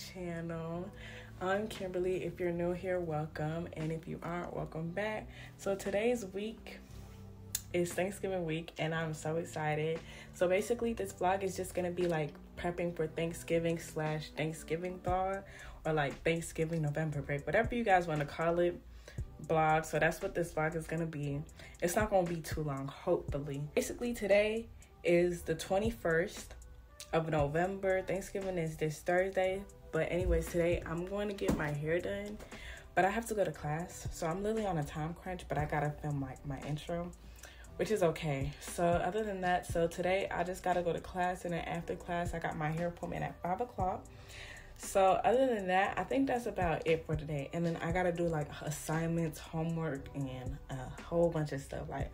channel. I'm Kimberley. If you're new here, welcome. And if you aren't, welcome back. So today's week is Thanksgiving week and I'm so excited. So basically this vlog is just gonna be like prepping for Thanksgiving slash Thanksgiving thaw or like Thanksgiving November break, whatever you guys want to call it blog. So that's what this vlog is gonna be. It's not gonna be too long, hopefully. Basically today is the 21st of November. Thanksgiving is this Thursday. But anyways, today I'm going to get my hair done. But I have to go to class. So I'm literally on a time crunch, but I gotta film my, my intro, which is okay. So other than that, so today I just gotta go to class and then after class I got my hair appointment at five o'clock. So other than that, I think that's about it for today. And then I gotta do like assignments, homework, and a whole bunch of stuff like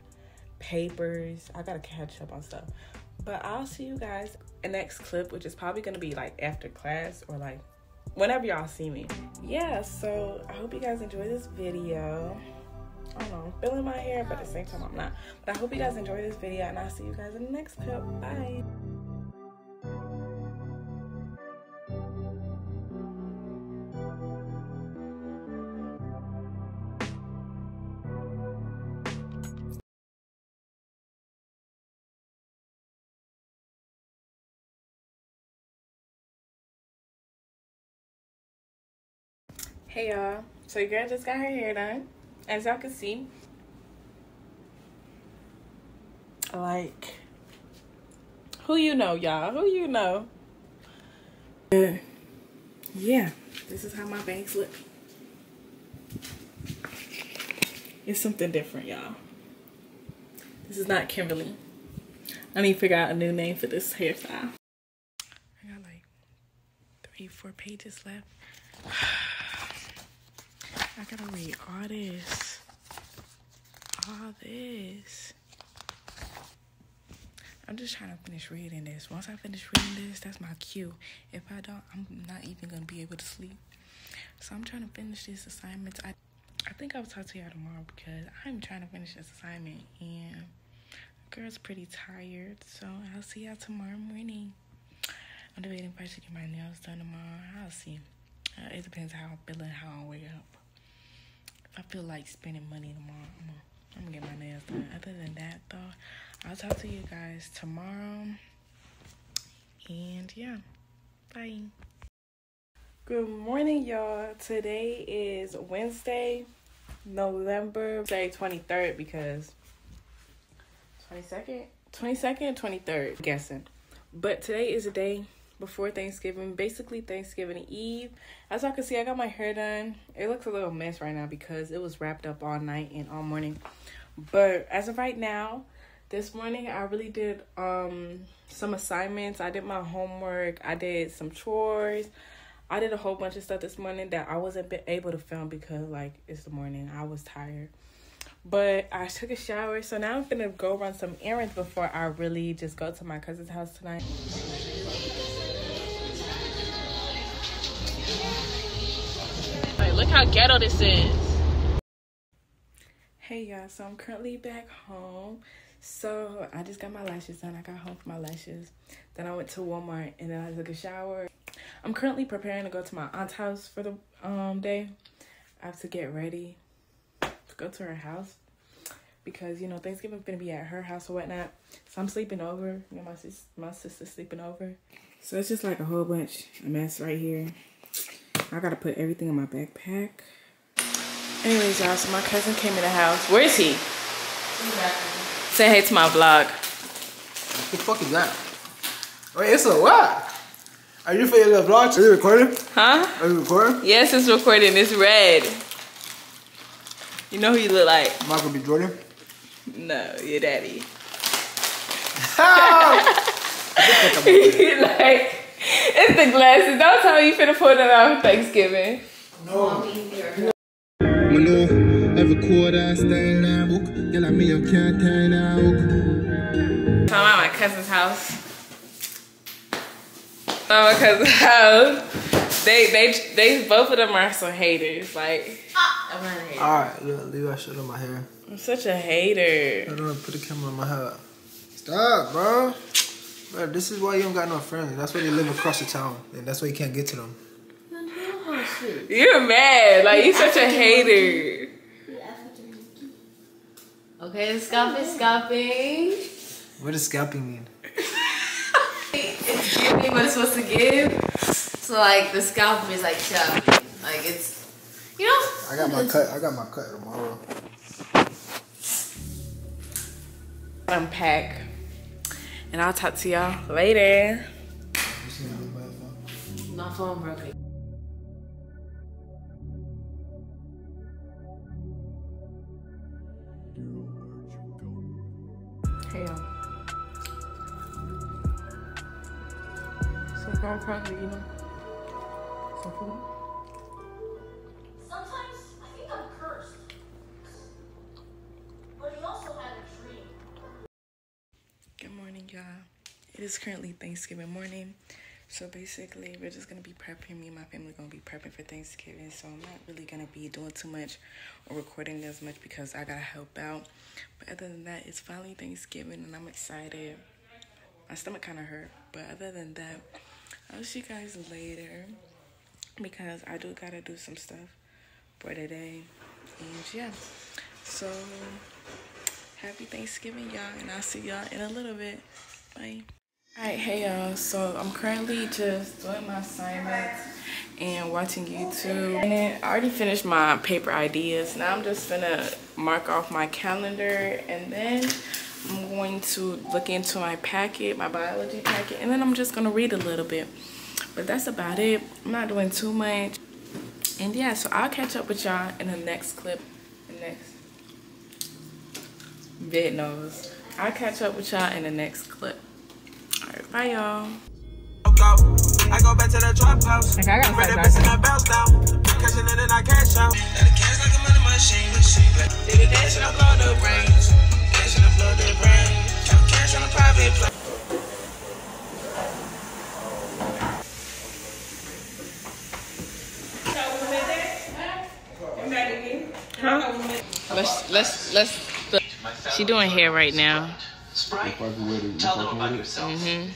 papers. I gotta catch up on stuff. But I'll see you guys in next clip, which is probably gonna be like after class or like whenever y'all see me. Yeah, so I hope you guys enjoy this video. I don't know, I'm feeling my hair, but at the same time I'm not. But I hope you guys enjoy this video and I'll see you guys in the next clip. Bye. Hey y'all, so your girl just got her hair done. As y'all can see, like, who you know, y'all? Who you know? Uh, yeah, this is how my bangs look. It's something different, y'all. This is not Kimberley. I need to figure out a new name for this hairstyle. I got like three, four pages left. I gotta read all this. All this. I'm just trying to finish reading this. Once I finish reading this, that's my cue. If I don't, I'm not even gonna be able to sleep. So I'm trying to finish this assignment. I I think I'll talk to y'all tomorrow because I'm trying to finish this assignment and girl's pretty tired. So I'll see y'all tomorrow morning. I'm debating if I should get my nails done tomorrow. I'll see. Uh, it depends how I'm feeling, how I wake up. I feel like spending money tomorrow. I'm gonna, I'm gonna get my nails done. Other than that, though, I'll talk to you guys tomorrow. And yeah, bye. Good morning, y'all. Today is Wednesday, November say 23rd because 22nd, 22nd, 23rd, I'm guessing. But today is a day before Thanksgiving, basically Thanksgiving Eve. As y'all can see, I got my hair done. It looks a little mess right now because it was wrapped up all night and all morning. But as of right now, this morning I really did um some assignments. I did my homework. I did some chores. I did a whole bunch of stuff this morning that I wasn't able to film because like it's the morning. I was tired. But I took a shower, so now I'm gonna go run some errands before I really just go to my cousin's house tonight. How ghetto this is. Hey y'all, so I'm currently back home. So I just got my lashes done. I got home for my lashes. Then I went to Walmart and then I took a shower. I'm currently preparing to go to my aunt's house for the um day. I have to get ready to go to her house because you know Thanksgiving's gonna be at her house or whatnot. So I'm sleeping over. You know, my sis my sister's sleeping over. So it's just like a whole bunch of mess right here. I gotta put everything in my backpack. Anyways, y'all, so my cousin came in the house. Where is he? Say hey to my vlog. What the fuck is that? Wait, it's a what? Are you for your vlog? Are you recording? Huh? Are you recording? Yes, it's recording. It's red. You know who you look like? Michael B. Jordan? No, your daddy. Oh! like, it's the glasses. Don't tell me you finna pull that out for Thanksgiving. No. Manu, every quarter I stay now. Girl, I mean, I can't turn out. I'm at my cousin's house. I'm at my cousin's house. They, they, they, both of them are some haters. Like, I'm not a hater. Alright, look, leave that shit on my hair. I'm such a hater. I don't want to put the camera on my head. Stop, bro. Bro, this is why you don't got no friends. That's why they live across the town. And that's why you can't get to them. You're mad. Like you're such a hater. Okay, scalping, scalping. What does scalping mean? It's giving what it's supposed to give. So like the scalp is like chopping. Like it's, you know. I got my cut. I got my cut tomorrow. Unpack. And I'll talk to y'all later. You see me by the phone? My phone broke. Hey y'all. So I'm probably eating some food. Is currently Thanksgiving morning. So basically, we're just gonna be prepping. Me and my family gonna be prepping for Thanksgiving. So I'm not really gonna be doing too much or recording as much because I gotta help out. But other than that, it's finally Thanksgiving and I'm excited. My stomach kind of hurt, but other than that, I'll see you guys later because I do gotta do some stuff for today. And yeah, so happy Thanksgiving, y'all, and I'll see y'all in a little bit. Bye. Alright, hey y'all. So I'm currently just doing my assignments and watching YouTube. And I already finished my paper ideas. Now I'm just gonna mark off my calendar and then I'm going to look into my packet, my biology packet, and then I'm just gonna read a little bit. But that's about it. I'm not doing too much. And yeah, so I'll catch up with y'all in the next clip. The next vid nose. I'll catch up with y'all in the next clip. Bye y'all. I go back to the trap house. I gotta Ready start to and bounce down. Cashing in and I cash out. Got the cash like a money machine. Did it dance and I blow the brains. Dance and I blow the brains. Count cash on a private plane. Let's let's let's. She doing hair right now. Mhm.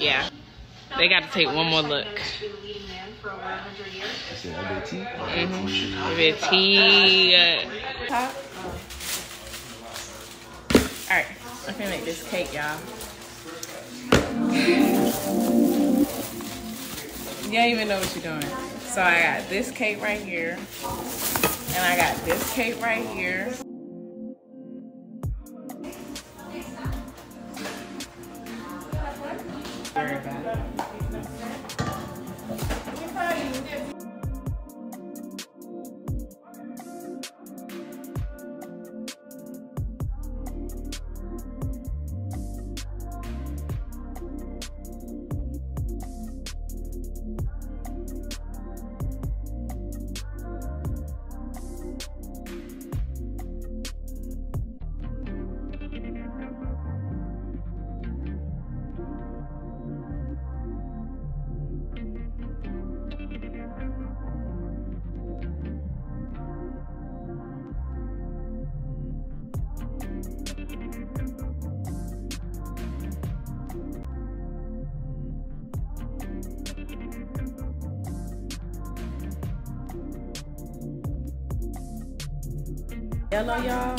Yeah. They got to take one more look. Mhm. With tea. uh, All right, I'm gonna make this cake, y'all. You don't even know what you're doing. So I got this cake right here, and I got this cake right here. Worry about Yellow, y'all.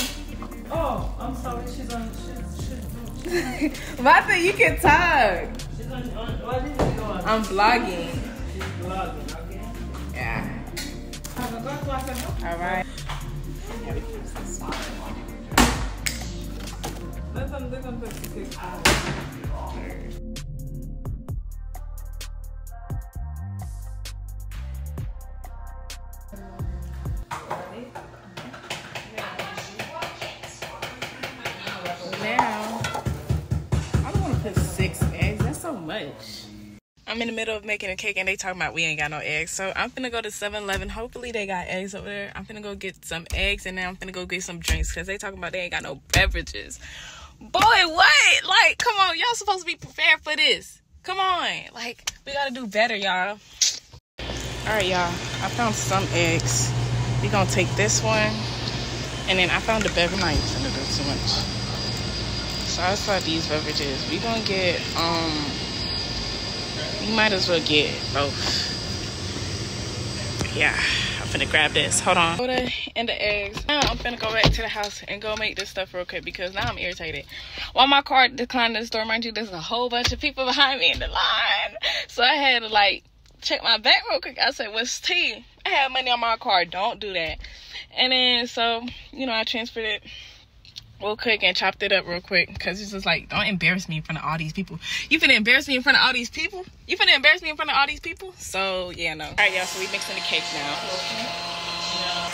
Oh, I'm sorry. She's on. She's, she's, Martha, you can talk. she's on, on. What is it on? I'm vlogging. She's vlogging. Okay. Yeah. Have a good class. All right. Let them. Let them take the cake. I'm in the middle of making a cake and they talking about we ain't got no eggs. So I'm finna go to 7-Eleven. Hopefully they got eggs over there. I'm finna go get some eggs and then I'm finna go get some drinks because they talking about they ain't got no beverages. Boy, what? Like, come on. Y'all supposed to be prepared for this. Come on. Like, we gotta do better, y'all. Alright, y'all. I found some eggs. We gonna take this one. And then I found a beverage. I'm not finna do too much. So I saw these beverages. We gonna get um we might as well get both. yeah, I'm finna grab this. Hold on. Soda and the eggs. Now I'm finna go back to the house and go make this stuff real quick because now I'm irritated. While my car declined in the store, mind you, there's a whole bunch of people behind me in the line. So I had to like check my back real quick. I said, what's tea? I have money on my card. Don't do that. And then so, you know, I transferred it real quick and chopped it up real quick because it's just like don't embarrass me in front of all these people. You finna embarrass me in front of all these people? You finna embarrass me in front of all these people? So yeah no. All right y'all so we mixing the cake now.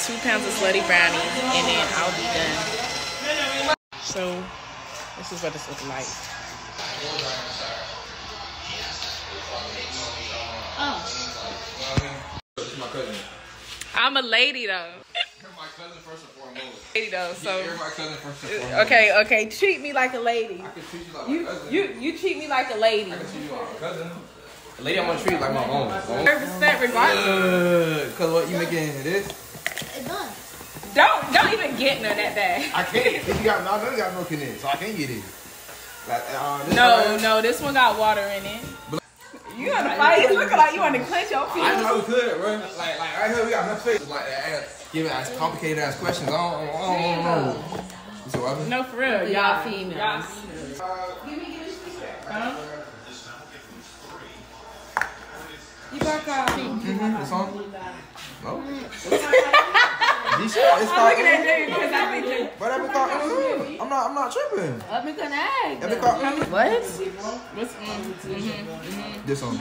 Two pounds of slutty brownie and then i'll be done. So this is what this looks like. Cousin. i'm a lady though You're my cousin first and foremost. lady though so You're my cousin first and foremost. okay okay treat me like a lady I can treat you like you my cousin. you you treat me like a lady I can treat you like my cousin. The lady I'm gonna treat like my own. percent regardless Uh, Cause what you making this? It's done. don't don't even get none that bad I can't. If you got, no, none of got milk in it, so I can't get it. Like, uh, this No, one- no, this one got water in it. You want to fight? It's looking like you want to clench your feet. I know we could, bro. Like, like right here we got enough space. Like, ask, give it as complicated as questions. I don't, I don't, I don't know. You see what I mean? No, for real. Y'all Y'all females. Y'all females. Huh? You back out. Mm-hmm. This on? No. Mm-hmm. This it's I'm looking at you because I think you. But that be called mm, I'm not. I'm not tripping. Let me connect. That be called What? What's mm, this one.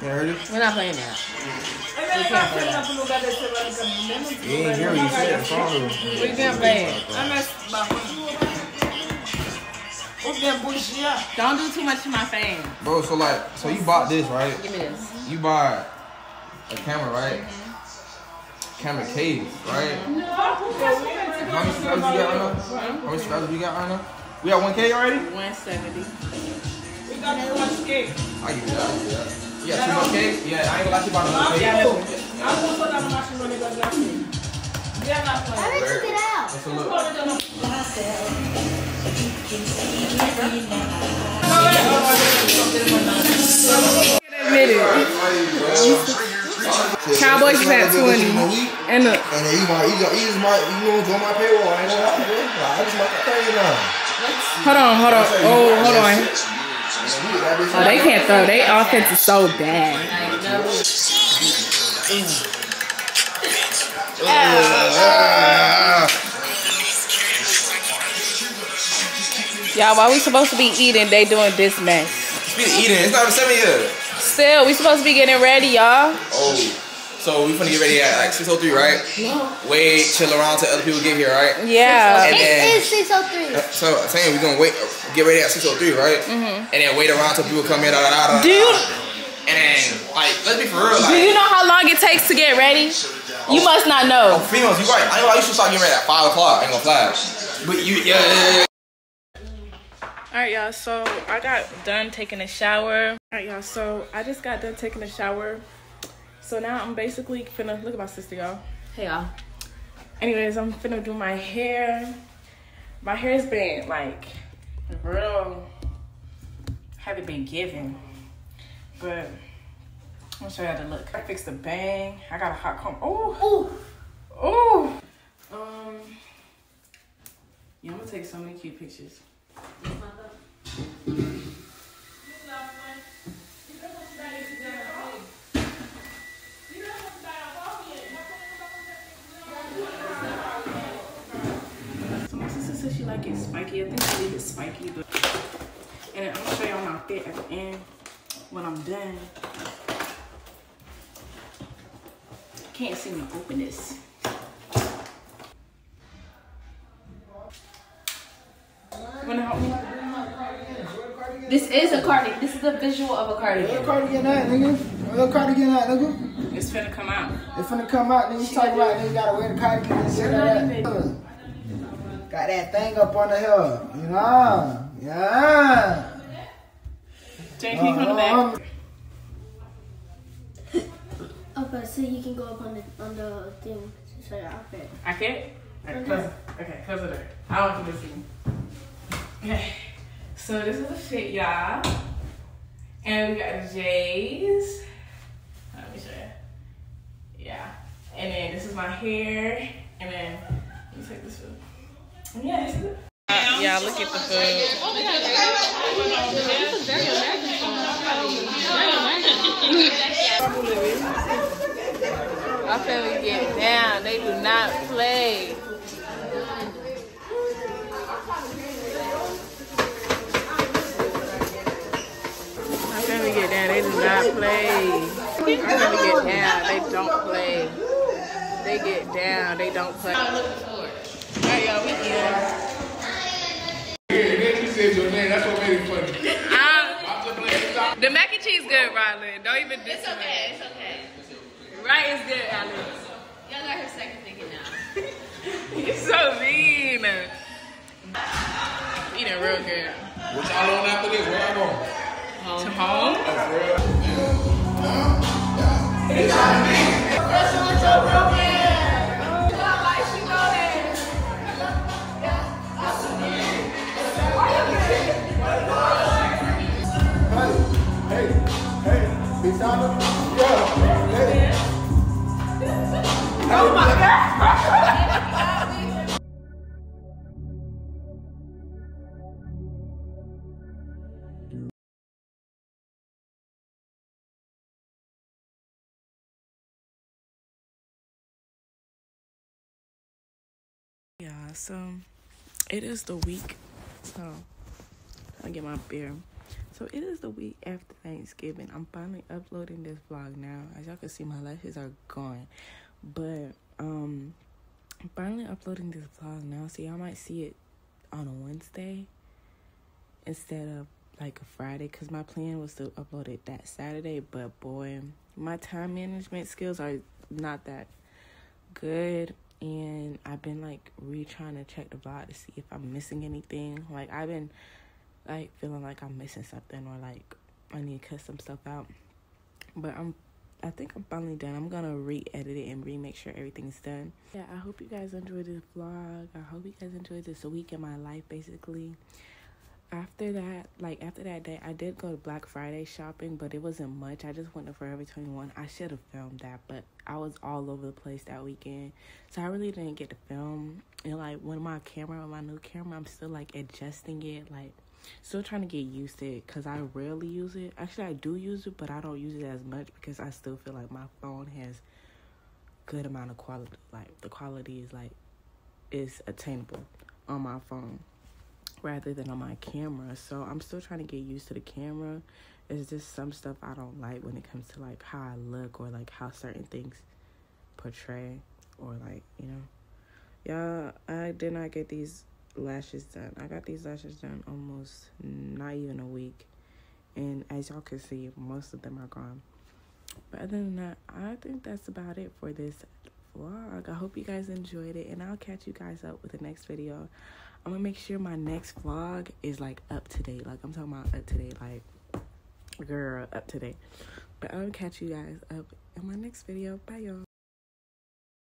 You heard it? We're not playing that. You ain't hear what you said. It's wrong. We can't play it. Don't do too much to my fame. Bro, so like, so you bought this, right? Give me this. You buy a camera, right? Camera case, right? No. How many subscribers you got right now? How many subscribers we got right now? We got 1K already? 170. I give you that. I give you that. Yeah, you got two more K? Yeah, I ain't gonna lie to you about another K. Yeah, listen. I didn't took it out. Let's look. Cowboys is at 20. And look. And then you might, you, got- you just might, you won't go on my payroll. I ain't gonna lie, bro. Like, I just might pay you now. Hold on, hold on. Oh, hold on. Oh, they can't throw. They offense is so bad. Y'all, while we supposed to be eating, they doing this mess. Of eating. It's not even seven yet. Still, we supposed to be getting ready, y'all. Oh. So we finna get ready at like 6.03, right? No. Wait, chill around till other people get here, right? Yeah. And then, It is 603. so I'm saying we're gonna wait, get ready at 6.03, right? Mm -hmm. And then wait around till people come in, da da da da. Do you And then, like, let's be for real, do you know how long it takes to get ready? You must not oh, know. females, you're right. I ain't gonna lie, you should start getting ready at 5 o'clock. I ain't gonna flash. But you, yeah, yeah, yeah. All right, y'all. So I got done taking a shower. All right, y'all. So I just got done taking a shower. So now I'm basically finna look at my sister, y'all. Hey y'all. Anyways, I'm finna do my hair. My hair's been like real haven't been given. But I'm gonna show y'all the look. I fixed the bang. I got a hot comb. Oh, oh, oh. Um, yeah, I'm gonna take so many cute pictures. Spiky. I think I leave it spiky, but and I'm gonna show y'all my fit at the end when I'm done. Can't seem to open this. You wanna help me? This is a cardigan. This is the visual of a cardigan. cardigan that, nigga? Where cardigan that, nigga? It's finna come out. It's finna come out, nigga. You talking about nigga you gotta wear the cardigan and shit like that. Got that thing up on the hill. You know? Yeah. Jane, can you come to the back? Uh-huh. Okay, so you can go up on the on the thing to show your outfit. I can't? Okay, close, okay, close it there. I want you to see. Okay, so this is the fit, y'all. And we got the J's. Let me show you. Yeah. And then this is my hair. Uh, yeah, look at the food. My family get down. They do not play. My family get down. They do not play. My family get down. They don't play. They get down. They don't play. Alright, y'all, we eating. Then you said your name. That's what made it funny. Um, I'm just playing stop. the mac and cheese good, Rylan. Don't even diss It's okay, it's okay. Right is good, Alex. Y'all got her second thinking now. You're so mean. Eating real good. What y'all on after this? Where I going? To home? Oh, for real? Hey, Yeah. Oh my God! Yeah, so it is the week. So I get my beer. So it is the week after Thanksgiving. I'm finally uploading this vlog now. As y'all can see, my lashes are gone, but um, I'm finally uploading this vlog now. So y'all might see it on a Wednesday instead of like a Friday. Cause my plan was to upload it that Saturday, but boy, my time management skills are not that good and I've been like re trying to check the vlog to see if I'm missing anything. Like I've been like feeling like I'm missing something or like I need to cut some stuff out. But I'm I think I'm finally done. I'm gonna re edit it and re make sure everything's done. Yeah, I hope you guys enjoyed this vlog. I hope you guys enjoyed this week in my life basically. After that, like after that day, I did go to Black Friday shopping, but it wasn't much. I just went to Forever 21. I should have filmed that, but I was all over the place that weekend. So I really didn't get to film. And like when my camera, my new camera, I'm still like adjusting it, like still trying to get used to it because I rarely use it. Actually, I do use it, but I don't use it as much because I still feel like my phone has good amount of quality. Like the quality is like is attainable on my phone rather than on my camera. So I'm still trying to get used to the camera. It's just some stuff I don't like when it comes to like how I look or like how certain things portray or like, you know. Yeah, I did not get these lashes done. I got these lashes done almost not even a week. And as y'all can see, most of them are gone. But other than that, I think that's about it for this vlog. I hope you guys enjoyed it, and I'll catch you guys up with the next video. I'm gonna make sure my next vlog is like up to date. Like I'm talking about up to date, like girl, up to date. But I'll catch you guys up in my next video. Bye, y'all.